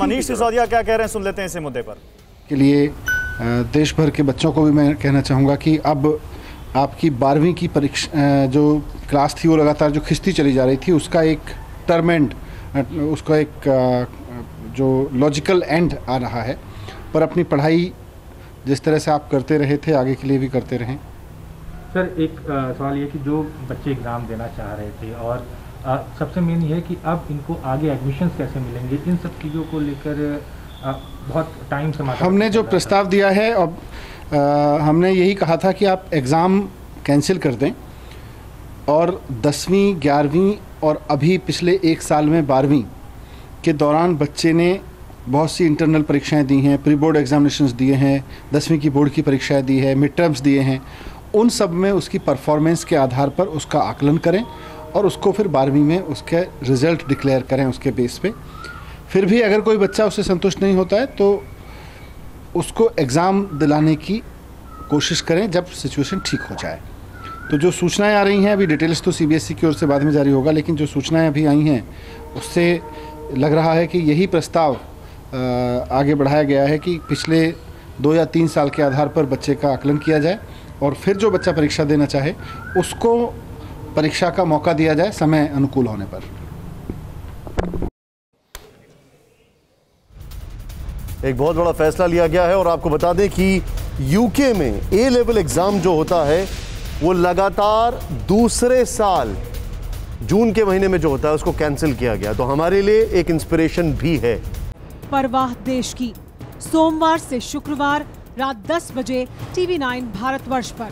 मनीष सिसोदिया क्या कह रहे हैं सुन लेते हैं इस मुद्दे पर। के लिए देश भर के बच्चों को भी मैं कहना चाहूँगा कि अब आपकी बारहवीं की परीक्षा जो क्लास थी वो लगातार जो खिस्ती चली जा रही थी उसका एक टर्म एंड उसका एक जो लॉजिकल एंड आ रहा है। पर अपनी पढ़ाई जिस तरह से आप करते रहे थे आगे के लिए भी करते रहें। सर एक सवाल ये कि जो बच्चे एग्ज़ाम देना चाह रहे थे और आ, सबसे मेन ये है कि अब इनको आगे एडमिशन्स कैसे मिलेंगे? इन सब चीज़ों को लेकर बहुत टाइम से हमने जो प्रस्ताव दिया है अब हमने यही कहा था कि आप एग्ज़ाम कैंसिल कर दें और दसवीं ग्यारहवीं और अभी पिछले एक साल में बारहवीं के दौरान बच्चे ने बहुत सी इंटरनल परीक्षाएँ दी हैं प्री बोर्ड एग्जामिनेशंस दिए हैं दसवीं की बोर्ड की परीक्षाएँ दी है मिड टर्म्स दिए हैं। उन सब में उसकी परफॉर्मेंस के आधार पर उसका आकलन करें और उसको फिर बारहवीं में उसके रिज़ल्ट डिक्लेयर करें उसके बेस पे। फिर भी अगर कोई बच्चा उससे संतुष्ट नहीं होता है तो उसको एग्ज़ाम दिलाने की कोशिश करें जब सिचुएशन ठीक हो जाए। तो जो सूचनाएँ आ रही हैं, अभी डिटेल्स तो सीबीएसई की ओर से बाद में जारी होगा, लेकिन जो सूचनाएँ अभी आई हैं, उससे लग रहा है कि यही प्रस्ताव आगे बढ़ाया गया है कि पिछले दो या तीन साल के आधार पर बच्चे का आकलन किया जाए और फिर जो बच्चा परीक्षा देना चाहे, उसको परीक्षा का मौका दिया जाए समय अनुकूल होने पर। एक बहुत बड़ा फैसला लिया गया है और आपको बता दें कि यूके में ए लेवल एग्ज़ाम जो होता है वो लगातार दूसरे साल जून के महीने में जो होता है उसको कैंसिल किया गया। तो हमारे लिए एक इंस्पिरेशन भी है। परवाह देश की। सोमवार से शुक्रवार रात 10 बजे टीवी 9 भारतवर्ष पर।